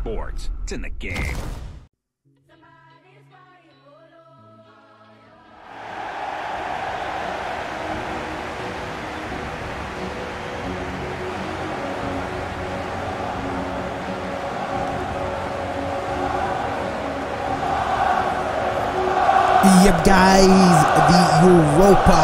sports. It's in the game. Yep, guys, the Europa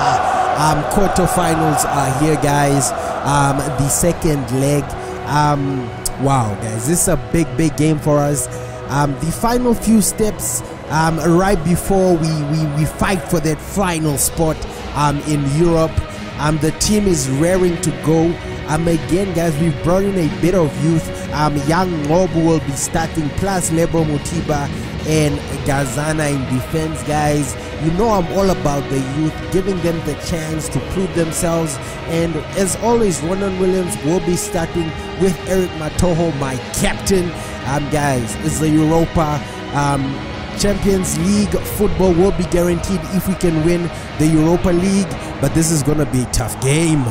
um, quarterfinals are here, guys. Um, the second leg. Um, wow, guys, this is a big, big game for us. Um, the final few steps um, right before we, we, we fight for that final spot um, in Europe. Um, the team is raring to go. Um, again, guys, we've brought in a bit of youth. Um, young Ngcobo will be starting, plus Lebo Mothiba and Gazana in defense, guys. You know I'm all about the youth, giving them the chance to prove themselves. And as always, Ronan Williams will be starting with Eric Mathoho, my captain. Um, guys, it's the Europa um, Champions League football will be guaranteed if we can win the Europa League, but this is going to be a tough game.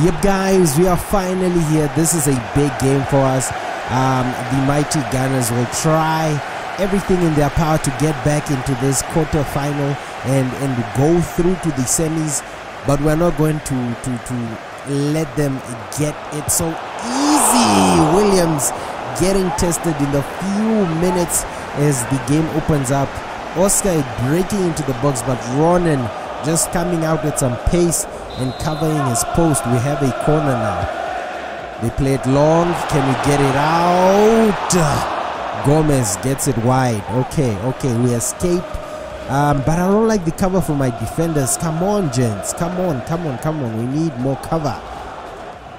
Yep, guys, we are finally here. This is a big game for us. Um, the mighty Gunners will try everything in their power to get back into this quarter-final and and go through to the semis, but we're not going to to to let them get it so easy. Williams getting tested in the few minutes as the game opens up. Oscar breaking into the box, but Ronan just coming out with some pace and covering his post. We have a corner now. They play it long. Can we get it out? Gomez gets it wide. Okay, okay, we escape. Um, but I don't like the cover for my defenders. Come on, gents. Come on, come on, come on. We need more cover.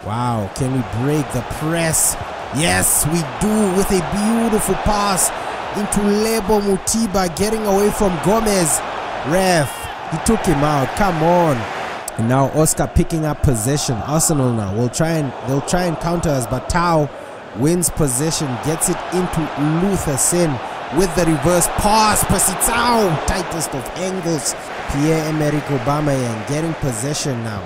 Wow, can we break the press? Yes, we do with a beautiful pass into Lebo Mothiba getting away from Gomez. Ref, he took him out. Come on. And now Oscar picking up possession. Arsenal now will try and they'll try and counter us, but Tau wins possession, gets it into Luther Singh with the reverse pass. Percy Tau, tightest of angles. Pierre-Emerick Aubameyang getting possession now.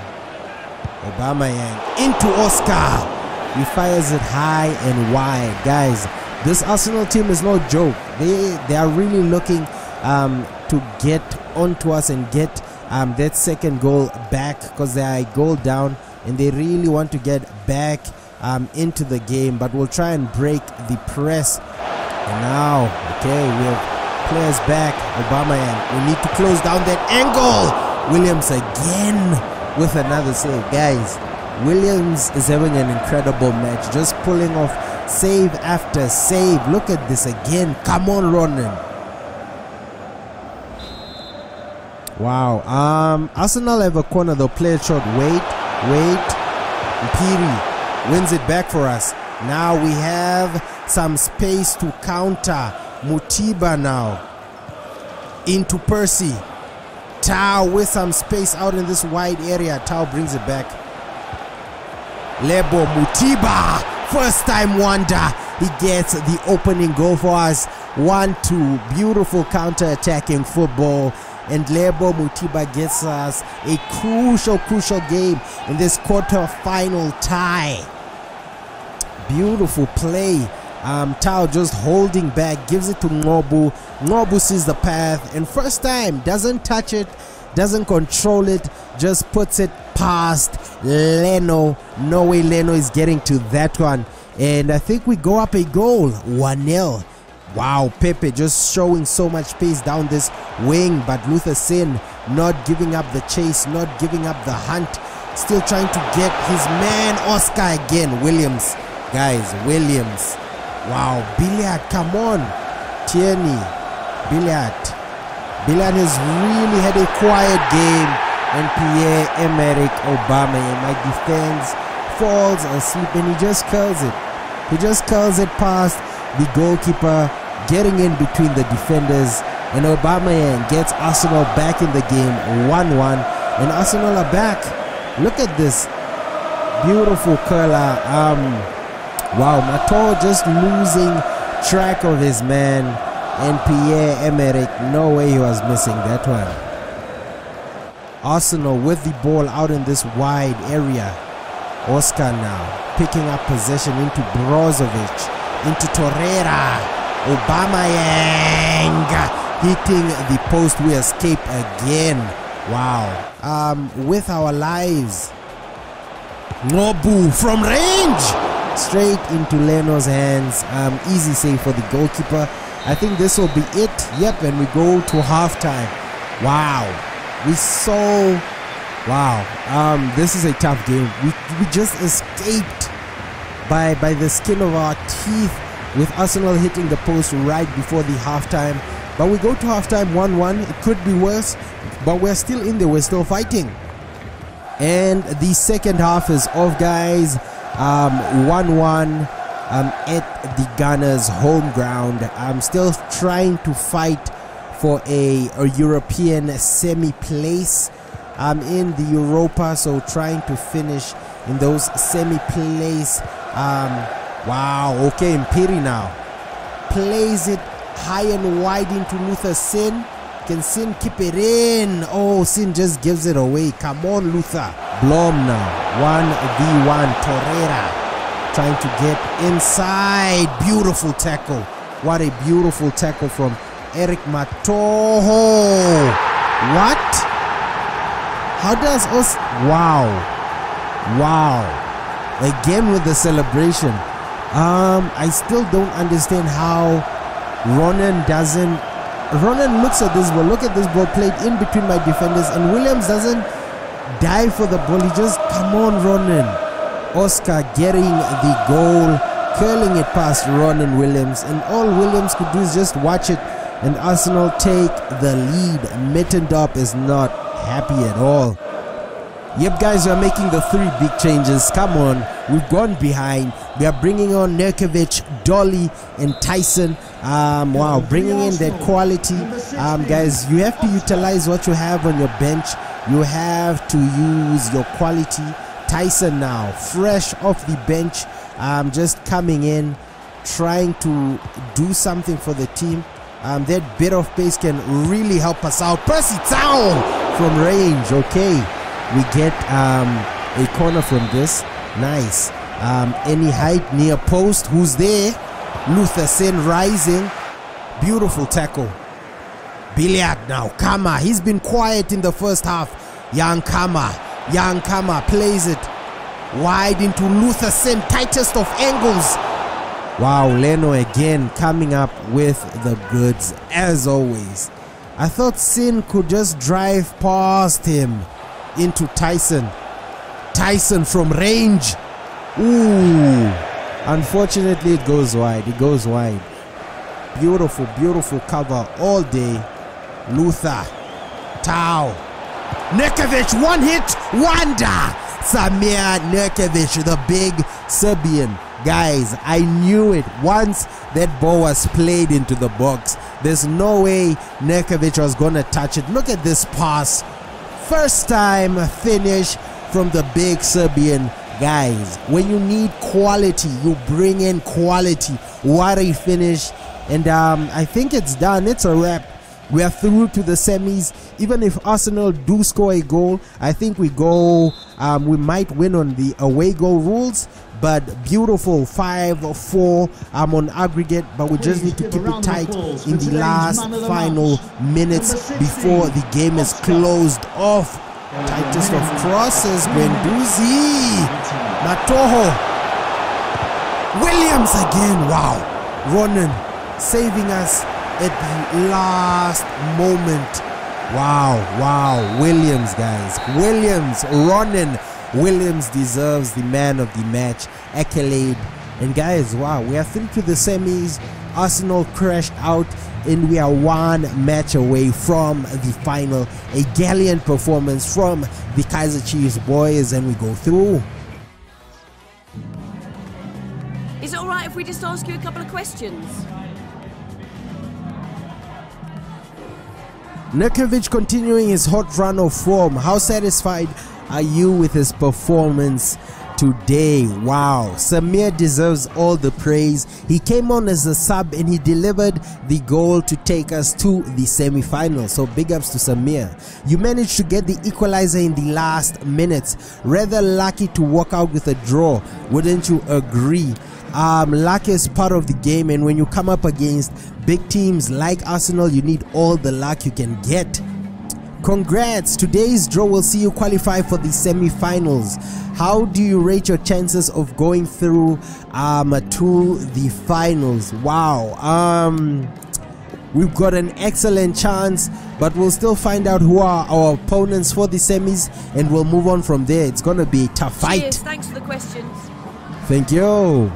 Aubameyang into Oscar. He fires it high and wide. Guys, this Arsenal team is no joke. They they are really looking um, to get onto us and get um, that second goal back because they are a goal down and they really want to get back um, into the game. But we'll try and break the press. And now, okay, we have players back. Obama and we need to close down that angle. Williams again with another save. Guys, Williams is having an incredible match, just pulling off save after save. Look at this again. Come on, Ronan. Wow. Um, Arsenal have a corner. They'll play it short. Wait, wait. Mpiri wins it back for us. Now we have some space to counter. Mothiba now into Percy. Tau with some space out in this wide area. Tau brings it back. Lebo Mothiba, first time wonder. He gets the opening goal for us. 1 2. Beautiful counter attacking football and Lebo Mothiba gets us a crucial, crucial game in this quarter-final tie. Beautiful play. Um, Tau just holding back, gives it to Ngcobo. Ngcobo sees the path, and first time doesn't touch it, doesn't control it, just puts it past Leno. No way Leno is getting to that one. And I think we go up a goal, 1 0. Wow, Pepe just showing so much pace down this wing, but Luther Singh not giving up the chase, not giving up the hunt, still trying to get his man Oscar again. Williams, guys, Williams. Wow, Billiat, come on. Tierney, Billiat. Billiat has really had a quiet game, and Pierre-Emerick Aubameyang, my defense, falls asleep and he just curls it. He just curls it past the goalkeeper getting in between the defenders. And Aubameyang gets Arsenal back in the game 1-1 and Arsenal are back. Look at this beautiful curler um wow Mato just losing track of his man. And Pierre-Emerick no way he was missing that one. Arsenal with the ball out in this wide area. Oscar now picking up possession into Brozovic, into Torreira, Aubameyang hitting the post. We escape again. Wow. Um, with our lives. Nobu from range straight into Leno's hands. Um, easy save for the goalkeeper. I think this will be it. Yep, and we go to halftime. Wow. We saw Wow, um, this is a tough game. We, we just escaped by by the skin of our teeth with Arsenal hitting the post right before the halftime. But we go to halftime 1-1. It could be worse, but we're still in there. We're still fighting. And the second half is off, guys. 1-1 um, um, at the Gunners' home ground. I'm still trying to fight for a, a European semi-place I'm in the Europa, so trying to finish in those semi-place. Um, wow, okay, Imperi now plays it high and wide into Luther Singh. Can Singh keep it in? Oh, Singh just gives it away. Come on, Luther. Blom now. 1v1. Torreira trying to get inside. Beautiful tackle. What a beautiful tackle from Eric Mathoho. What? How does us? Wow, wow! Again with the celebration. Um, I still don't understand how Ronan doesn't. Ronan looks at this ball. Look at this ball played in between my defenders, and Williams doesn't die for the ball. He just come on, Ronan. Oscar getting the goal, curling it past Ronan Williams, and all Williams could do is just watch it, and Arsenal take the lead. Middendorp is not happy at all. Yep, guys, we are making the three big changes. Come on, we've gone behind. We are bringing on Nurkovic, Dolly, and Tyson. Um, wow, bringing in that quality. Um, guys, you have to utilize what you have on your bench. You have to use your quality. Tyson now, fresh off the bench, um, just coming in, trying to do something for the team. Um, that bit of pace can really help us out. Percy Tau from range. Okay, we get um, a corner from this. Nice. Um, any height near post. Who's there? Luther Singh rising. Beautiful tackle. Billiat now. Khama. He's been quiet in the first half. Young Khama. Young Khama plays it wide into Luther Singh. Tightest of angles. Wow, Leno again coming up with the goods as always. I thought Singh could just drive past him into Tyson. Tyson from range. Ooh. Unfortunately, it goes wide. It goes wide. Beautiful, beautiful cover all day. Luther. Tau. Nurkovic, one hit wonder. Samir Nurkovic, the big Serbian. Guys, I knew it. Once that ball was played into the box, there's no way Nurkovic was going to touch it. Look at this pass. First time finish from the big Serbian guys. When you need quality, you bring in quality. What a finish. And um, I think it's done. It's a wrap. We are through to the semis. Even if Arsenal do score a goal, I think we go. Um, we might win on the away goal rules but beautiful 5-4 I'm on aggregate but we just need to keep it tight in the last final minutes before the game is closed off. Tightest of crosses Guendouzi Mathoho. Williams again. Wow. Ronan saving us at the last moment. Wow wow. Williams guys. Williams Ronan Williams deserves the man of the match accolade. And guys, wow, we are through to the semis. Arsenal crashed out, and we are one match away from the final. A gallant performance from the Kaizer Chiefs boys, and we go through. Is it alright if we just ask you a couple of questions? Nurkovic continuing his hot run of form. How satisfied are you with his performance today. Wow. Samir deserves all the praise. He came on as a sub and he delivered the goal to take us to the semi-final. So big ups to Samir. You managed to get the equalizer in the last minutes. Rather lucky to walk out with a draw. Wouldn't you agree? Um, luck is part of the game and when you come up against big teams like Arsenal, you need all the luck you can get. Congrats! Today's draw will see you qualify for the semi-finals. How do you rate your chances of going through um, to the finals? Wow. Um, we've got an excellent chance, but we'll still find out who are our opponents for the semis, and we'll move on from there. It's gonna be a tough fight. Cheers. Thanks for the questions. Thank you.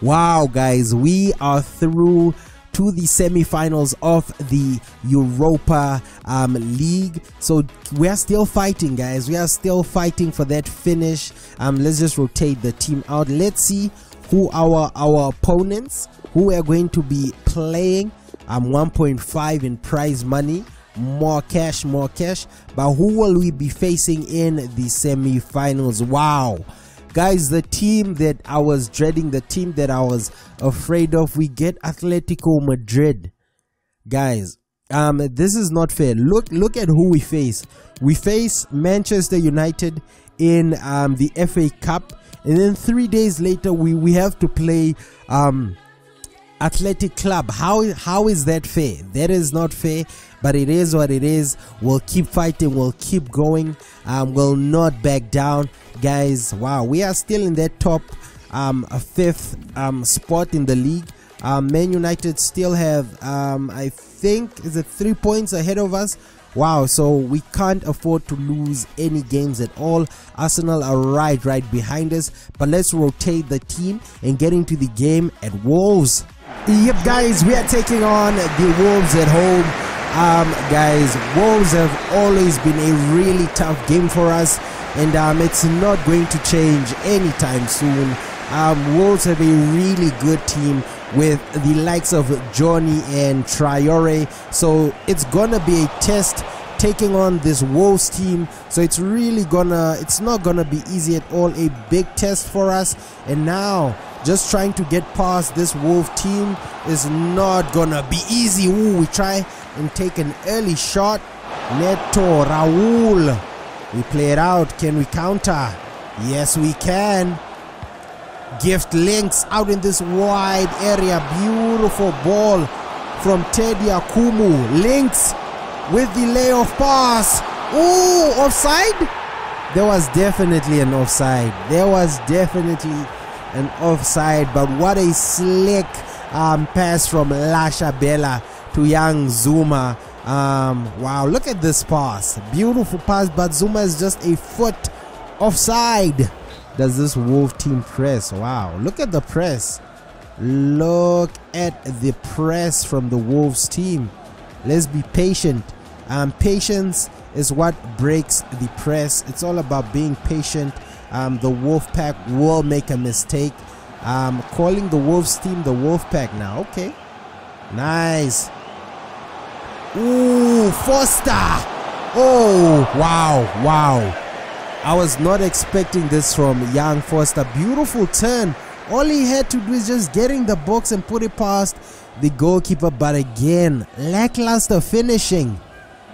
Wow, guys, we are through to the semi-finals of the Europa um, League. So we are still fighting, guys. We are still fighting for that finish. Um, let's just rotate the team out. Let's see who our our opponents, who we are going to be playing. Um, 1.5 in prize money more cash more cash but who will we be facing in the semi-finals wow guys the team that i was dreading the team that i was afraid of we get atletico madrid. Guys um this is not fair. Look look at who we face. We face manchester united in um the fa cup and then three days later we we have to play um athletic club. How how is that fair? That is not fair but it is what it is. We'll keep fighting. We'll keep going. Um we'll not back down guys wow we are still in that top um fifth um spot in the league um man united still have um i think is it three points ahead of us Wow, so we can't afford to lose any games at all. Arsenal are right, right behind us. But let's rotate the team and get into the game at Wolves. Yep, guys, we are taking on the Wolves at home. Um, guys, Wolves have always been a really tough game for us, and um, it's not going to change anytime soon. Um, Wolves have a really good team with the likes of Jonny and Traoré, so it's gonna be a test taking on this Wolves team. So it's really gonna, it's not gonna be easy at all. A big test for us, and now just trying to get past this Wolf team is not gonna be easy. Ooh, we try and take an early shot. Neto, Raul. We play it out. Can we counter? Yes, we can. Gift links out in this wide area. Beautiful ball from Teddy Akumu. Links with the layoff pass. Oh, offside? There was definitely an offside. There was definitely an offside, but what a slick um, pass from Lasha Bella to young Zuma. Um, wow, look at this pass. Beautiful pass, but Zuma is just a foot offside. Does this Wolf team press? Wow, look at the press. Look at the press from the Wolves team. Let's be patient. Um, patience is what breaks the press. It's all about being patient um, the Wolf Pack will make a mistake. Um, calling the Wolves team the Wolf Pack now. Okay. Nice. Ooh, Foster. Oh, wow, wow. I was not expecting this from young Foster. Beautiful turn. All he had to do is just get in the box and put it past the goalkeeper. But again, lackluster finishing.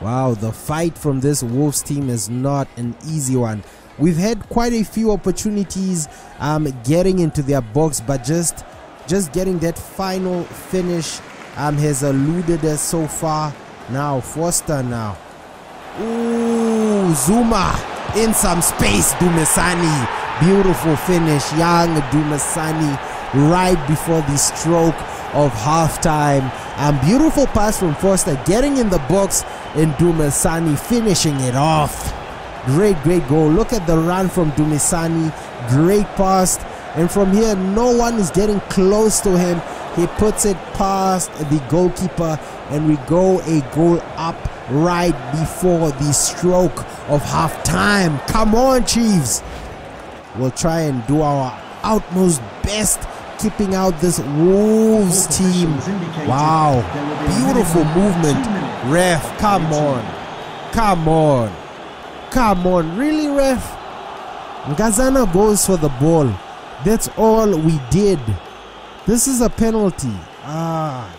Wow, the fight from this Wolves team is not an easy one. We've had quite a few opportunities um, getting into their box, but just just getting that final finish um, has eluded us so far. Now Foster now. Ooh, Zuma in some space. Dumisani, beautiful finish. Young Dumisani right before the stroke of halftime. And beautiful pass from Foster getting in the box and Dumisani finishing it off. Great, great goal. Look at the run from Dumisani. Great pass. And from here, no one is getting close to him. He puts it past the goalkeeper, and we go a goal up right before the stroke of half time. Come on, Chiefs. We'll try and do our utmost best keeping out this Wolves team. Wow. Beautiful movement. Ref, come on. Come on. Come on, really, ref? Ngezana goes for the ball. That's all we did. This is a penalty. Ah.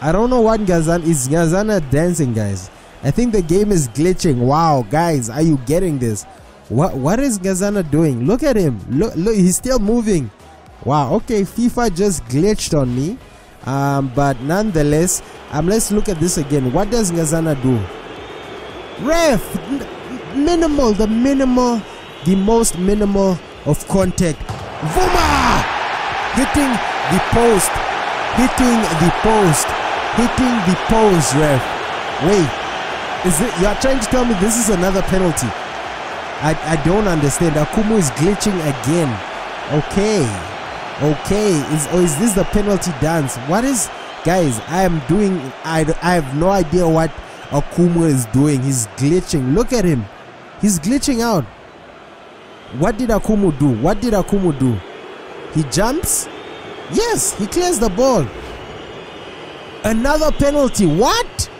I don't know what Ngezana is Ngezana dancing guys. I think the game is glitching. Wow, guys, are you getting this? What what is Ngezana doing? Look at him. Look look he's still moving. Wow, okay, FIFA just glitched on me. Um, but nonetheless, um, let's look at this again. What does Ngezana do? Ref, minimal, the minimal, the most minimal of contact. Vuma hitting the post, hitting the post, hitting the post. Ref, wait, is it? You are trying to tell me this is another penalty? I I don't understand. Akumu is glitching again. Okay, okay. Is or is this the penalty dance? What is, guys? I am doing. I I have no idea what Akumu is doing. He's glitching. Look at him. He's glitching out. What did Akumu do? What did Akumu do? He jumps? Yes, he clears the ball. Another penalty. What?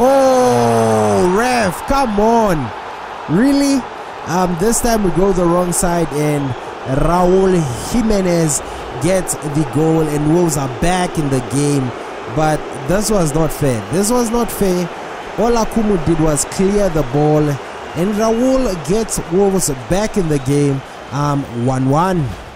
Oh, ref, come on. Really? Um, this time we go the wrong side and Raul Jimenez gets the goal and Wolves are back in the game. But this was not fair. This was not fair. All Akumu did was clear the ball and Raul gets Wolves back in the game. Um, 1-1.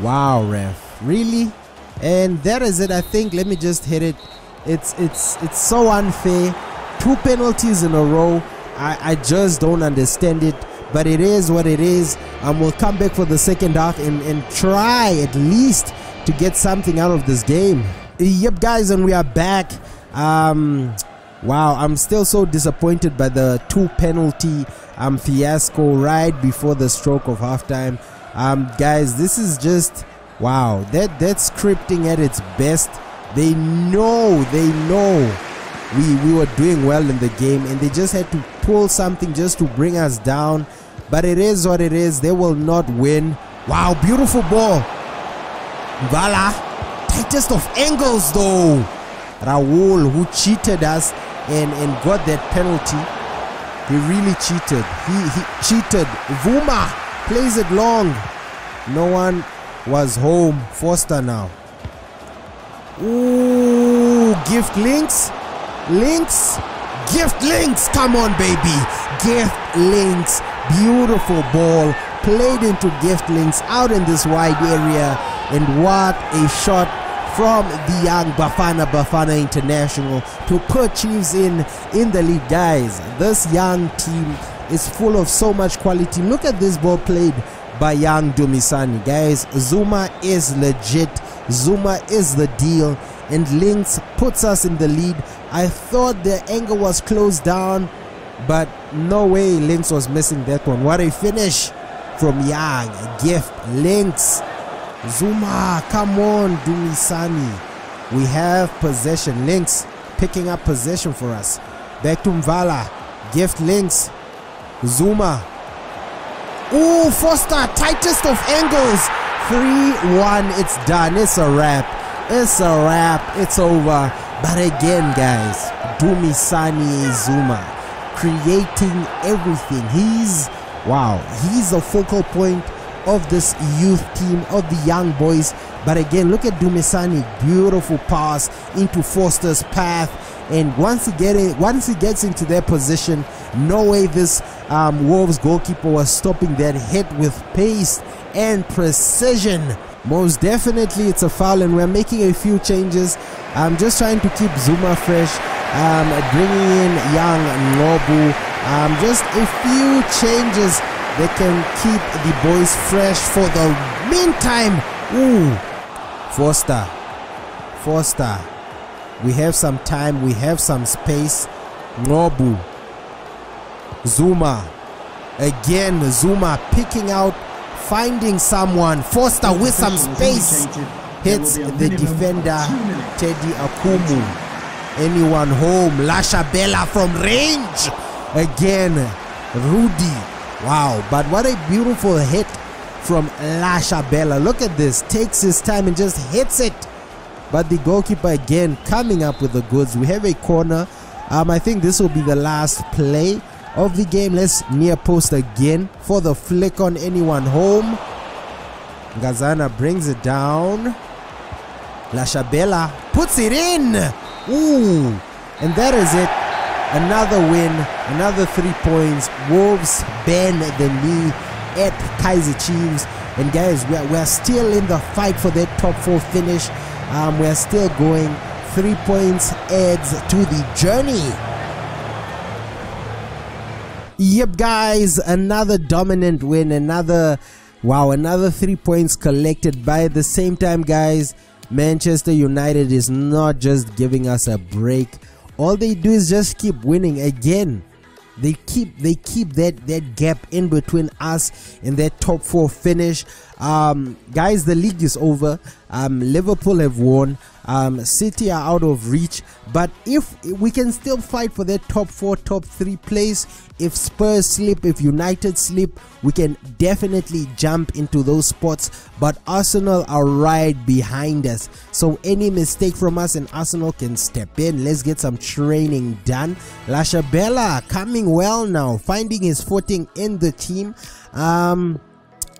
Wow, ref. Really? And that is it. I think let me just hit it. It's it's it's so unfair. Two penalties in a row. I, I just don't understand it. But it is what it is. And we'll come back for the second half and, and try at least to get something out of this game. Yep, guys, and we are back. Um, wow, I'm still so disappointed by the two penalty um, fiasco right before the stroke of halftime. Um, guys, this is just wow. That that's scripting at its best. They know, they know we we were doing well in the game, and they just had to pull something just to bring us down. But it is what it is. They will not win. Wow, beautiful ball. Vala, tightest of angles though. Raul, who cheated us and, and got that penalty. He really cheated. He, he cheated. Vuma plays it long. No one was home. Foster now. Ooh, gift links. Links. Gift links. Come on, baby. Gift links. Beautiful ball. Played into gift links out in this wide area. And what a shot from the young Bafana Bafana International to put Chiefs in in the lead guys this young team is full of so much quality look at this ball played by young Dumisani guys Zuma is legit Zuma is the deal and Links puts us in the lead I thought the angle was closed down but no way Links was missing that one what a finish from Young gift Links Zuma, come on, Dumisani. We have possession. Links picking up possession for us. Back to Mvala. Gift links. Zuma. Ooh, Foster, tightest of angles. 3-1. It's done. It's a wrap. It's a wrap. It's over. But again, guys, Dumisani Zuma creating everything. He's, wow, he's a focal point of this youth team of the young boys but again look at Dumisani beautiful pass into Foster's path and once he get in, once he gets into their position no way this um, Wolves goalkeeper was stopping that hit with pace and precision most definitely it's a foul and we're making a few changes I'm just trying to keep Zuma fresh um, bringing in young Nobu um, just a few changes they can keep the boys fresh for the meantime. Ooh, Foster, Foster. We have some time. We have some space. Nobu, Zuma, again Zuma picking out, finding someone. Foster with some space hits the defender Teddy Akumu. Anyone home? Lasha Bella from range again. Rudy Wow, but what a beautiful hit from Lasha Bella. Look at this. Takes his time and just hits it. But the goalkeeper again coming up with the goods. We have a corner. Um, I think this will be the last play of the game. Let's near post again for the flick on anyone home. Gazana brings it down. Lashabela puts it in. Ooh, and that is it. Another win, another three points. Wolves bend the knee at Kaizer Chiefs. And guys, we are, we are still in the fight for that top four finish. Um, we are still going. Three points adds to the journey. Yep, guys, another dominant win, another wow, another three points collected. By the same time, guys, Manchester United is not just giving us a break. All they do is just keep winning again. They keep they keep that that gap in between us and that top four finish. Um, guys, the league is over. Um, Liverpool have won. Um, City are out of reach, but if we can still fight for that top four, top three place, if Spurs slip, if United slip, we can definitely jump into those spots. But Arsenal are right behind us, so any mistake from us and Arsenal can step in. Let's get some training done. Lashabela coming well now, finding his footing in the team. Um,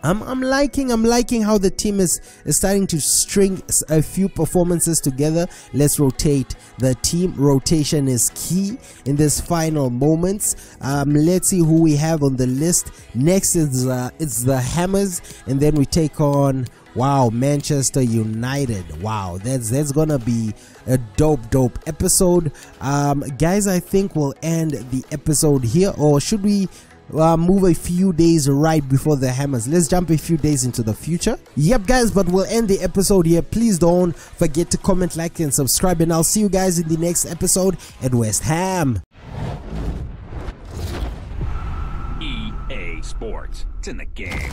I'm, I'm liking I'm liking how the team is, is starting to string a few performances together. Let's rotate. The team rotation is key in this final moments. Um, let's see who we have on the list. Next is uh, it's the Hammers, and then we take on wow Manchester United. Wow, that's that's gonna be a dope dope episode. Um, guys, I think we'll end the episode here, or should we? Uh, move a few days right before the hammers. Let's jump a few days into the future. Yep, guys, but we'll end the episode here. Please don't forget to comment, like, and subscribe. And I'll see you guys in the next episode at West Ham. EA Sports. It's in the game.